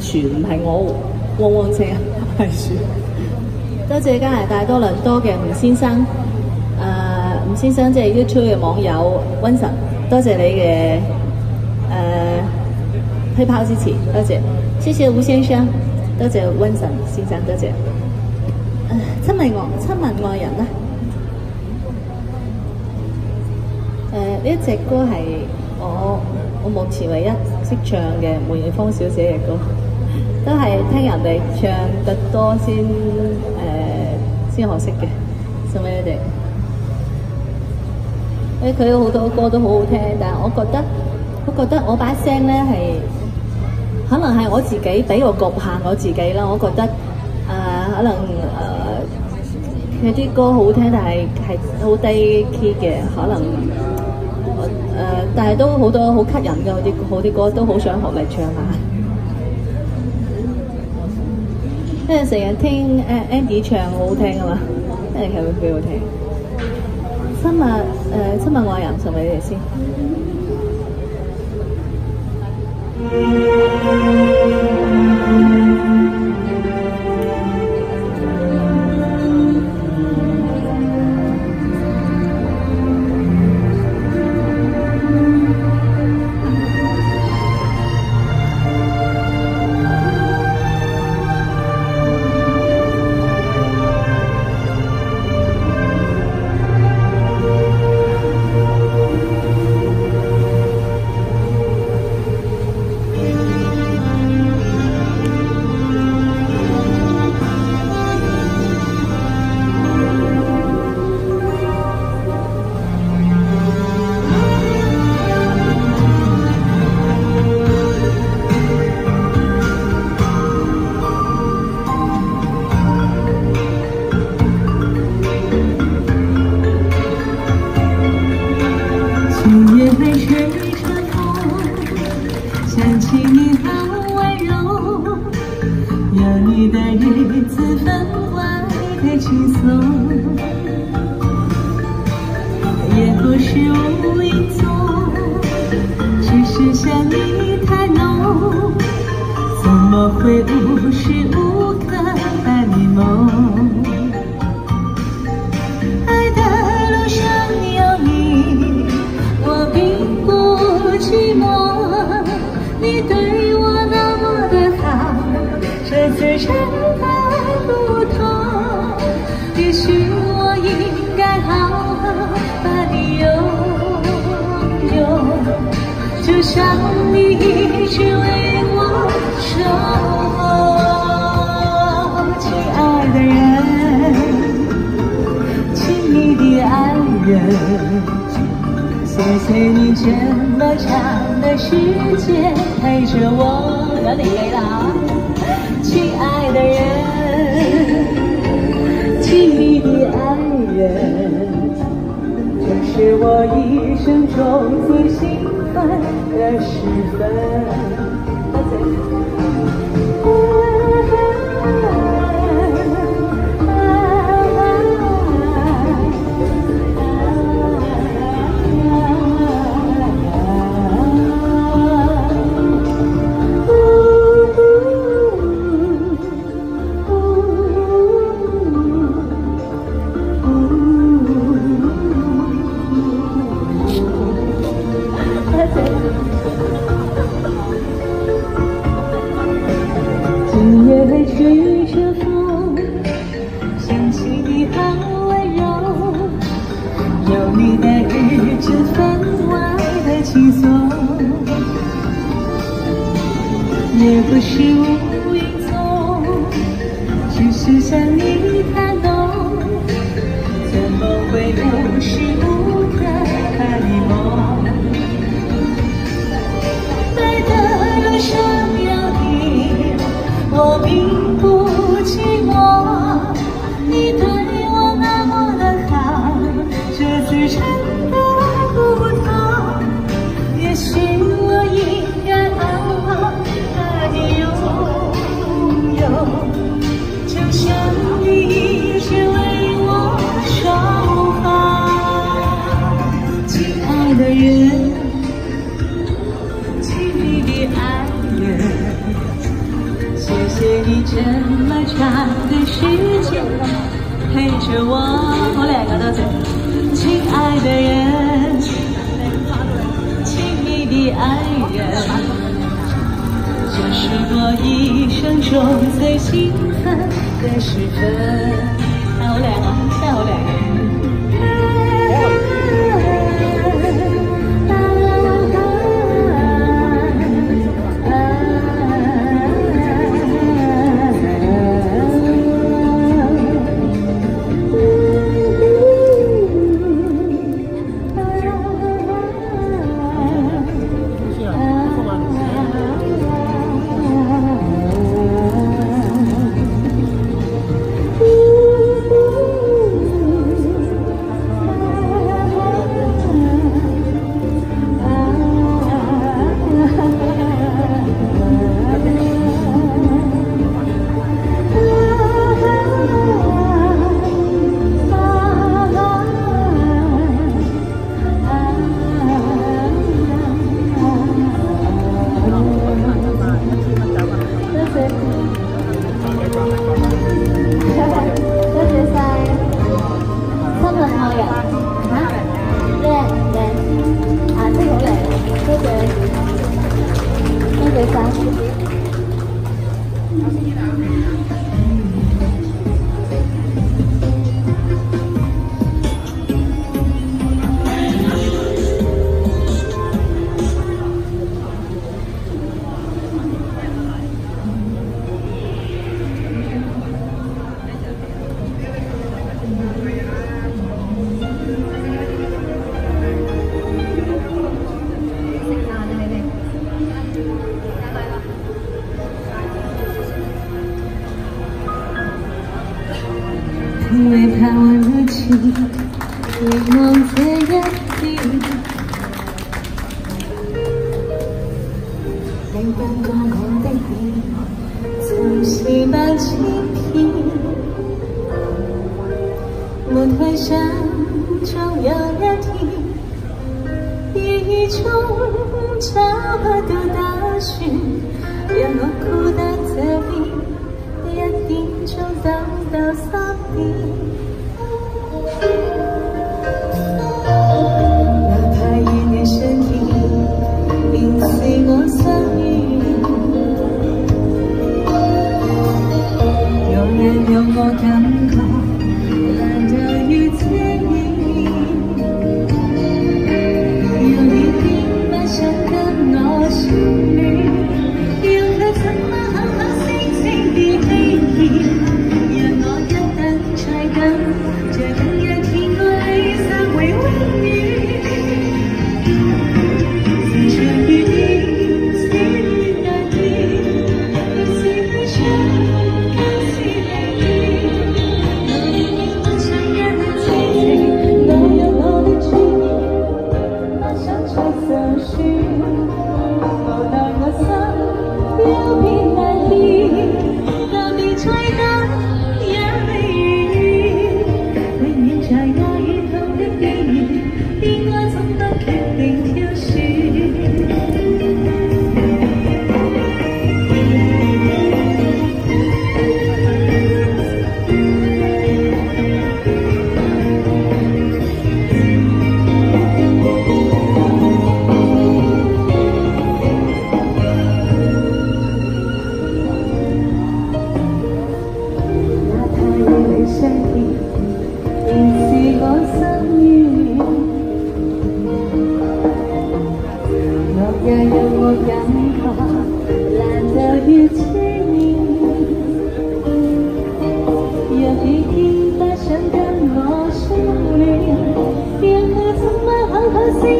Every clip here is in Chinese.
船，唔係我汪汪車，係船。多謝加拿大多倫多嘅吳先生，誒、吳先生即係 YouTube 嘅網友温神，多謝你嘅誒、推炮支持，多謝，謝謝吳先生，多謝温神先生，多謝。誒、親民愛親密愛人咧，誒、呢一隻歌係我我目前唯一識唱嘅梅艷芳小姐嘅歌，都係聽人哋唱得多先誒先學識嘅，送俾你哋。誒佢好多歌都好好聽，但係我覺得我覺得我把聲咧係可能係我自己俾我局限我自己啦，我覺得誒、可能誒。佢啲歌好聽，但係係好低 key 嘅，可能誒、但係都好多好吸引嘅，好啲好啲歌都好想學嚟唱下。因為成日聽誒 Andy 唱好好聽啊嘛，因為佢會幾好聽。今日誒、親密愛人送俾你哋先。谢谢你这么长的时间陪着我。有你嚟啦，亲爱的人，亲密的爱人，这是我一生中最兴奋的时分。也不中找不到打算让我孤单这边一点钟等到三点哪怕与你相见便是我心愿有我感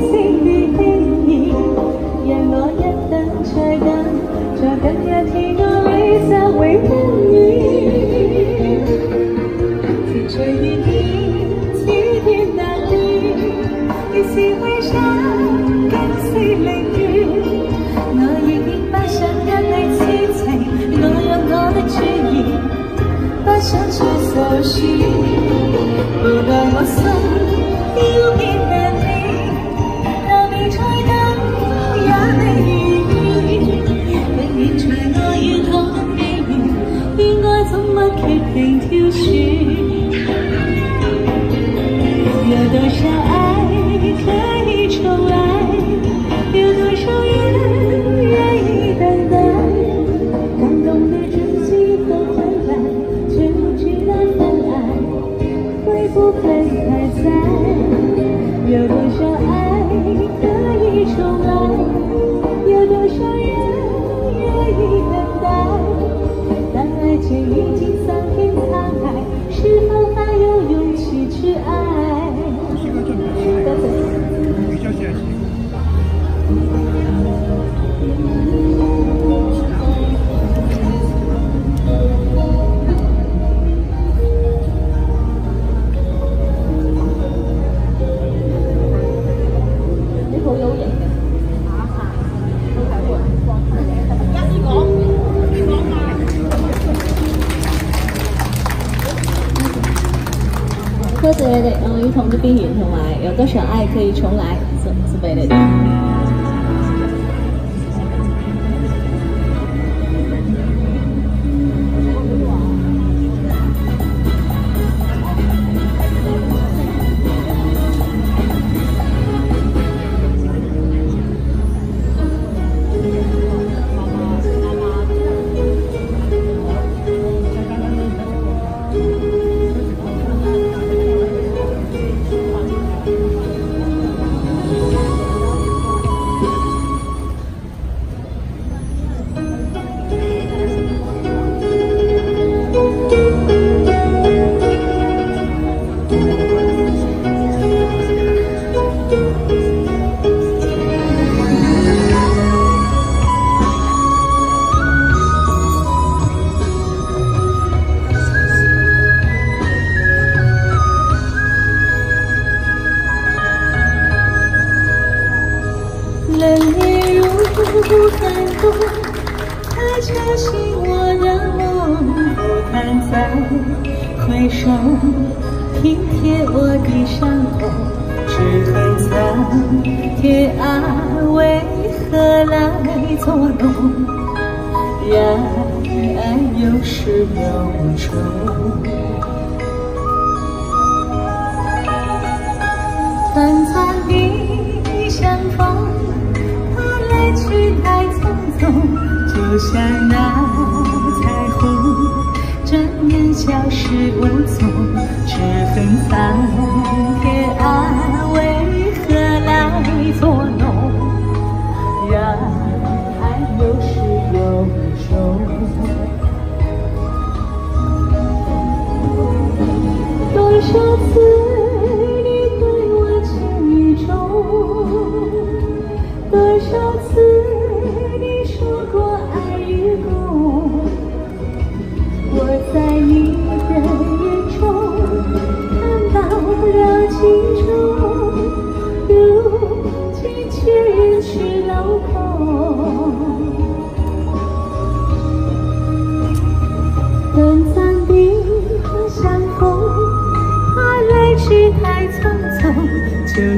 声变轻易让我一等再等在等一天共你拾回温暖情随意变只变难变越是去想更是凌乱我已经不想跟你痴情我有我的尊严不想再受损无奈我心要变 now 多少爱可以重来？回首你贴我的伤口只恨曾天涯为何来作弄然爱有始有终短暂的相逢它来去太匆匆就像那消失无踪，只分散。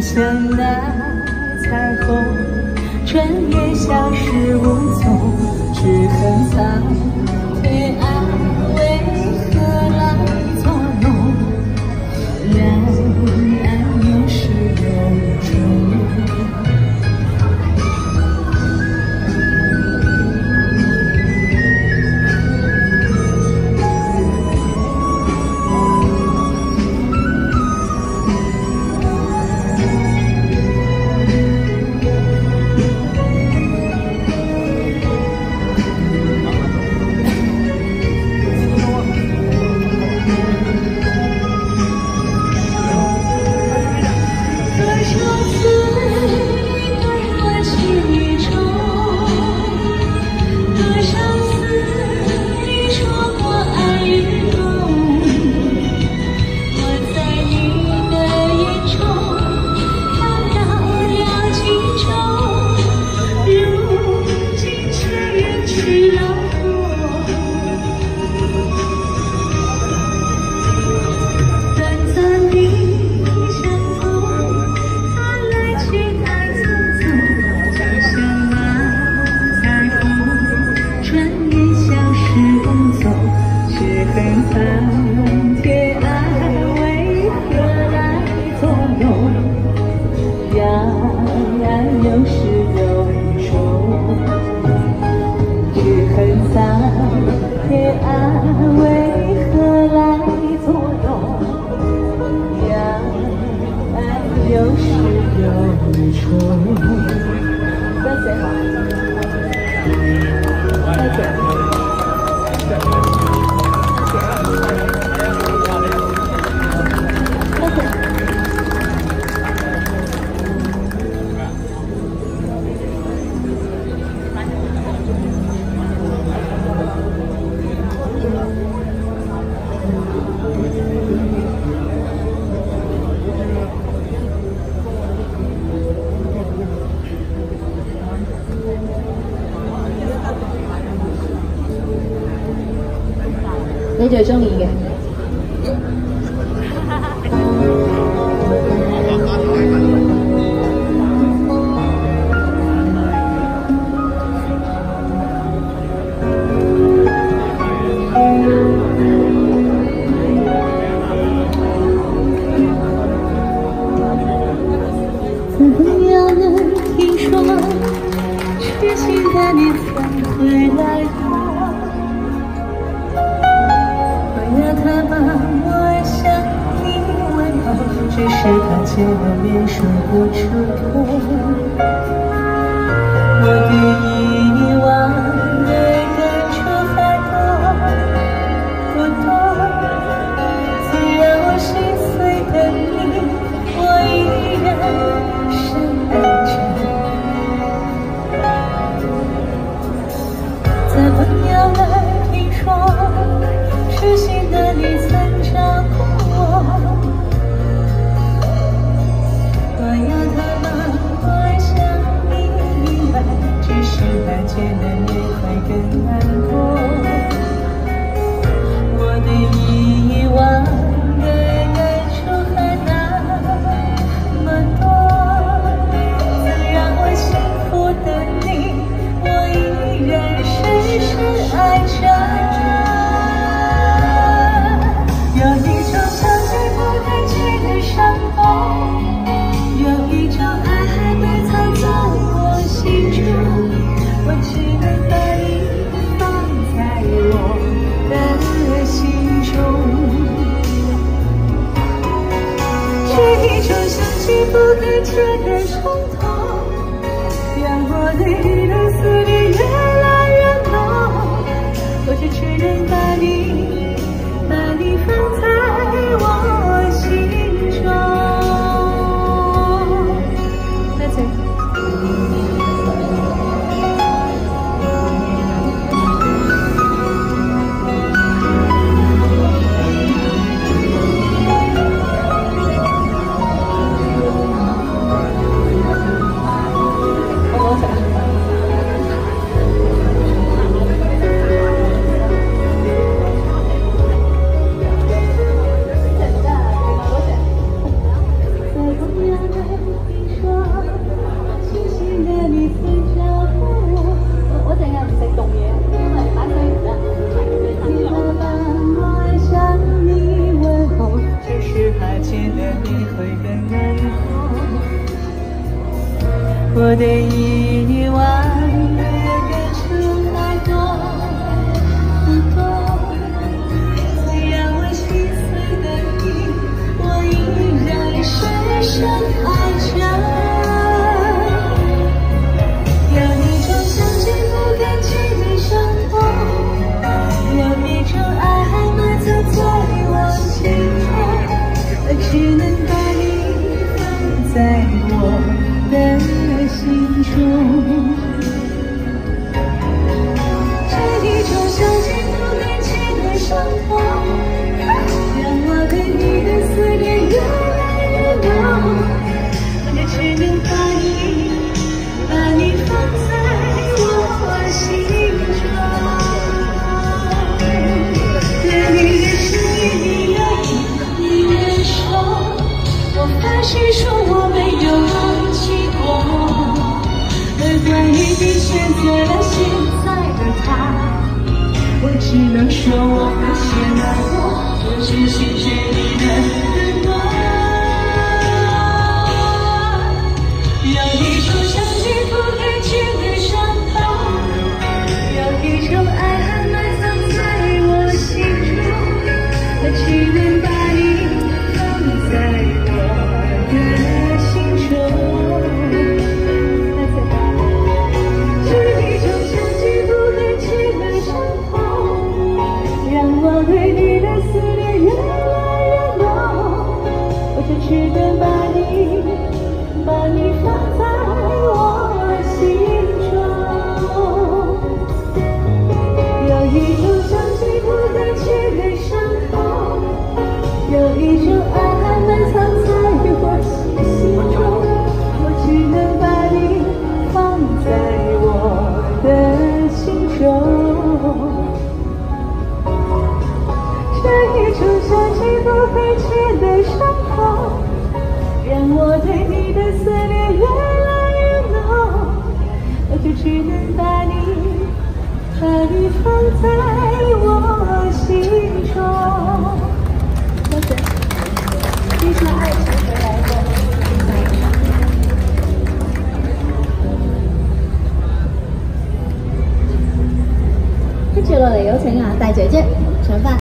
相想。证明。爱着有一种想见不能见的伤痛有一种爱还埋藏在我心中我只能把你放在我的心中有一种想见不能见的伤觉了你会更难过我对你以往的感触太多不懂虽然我心碎的你我依然深深爱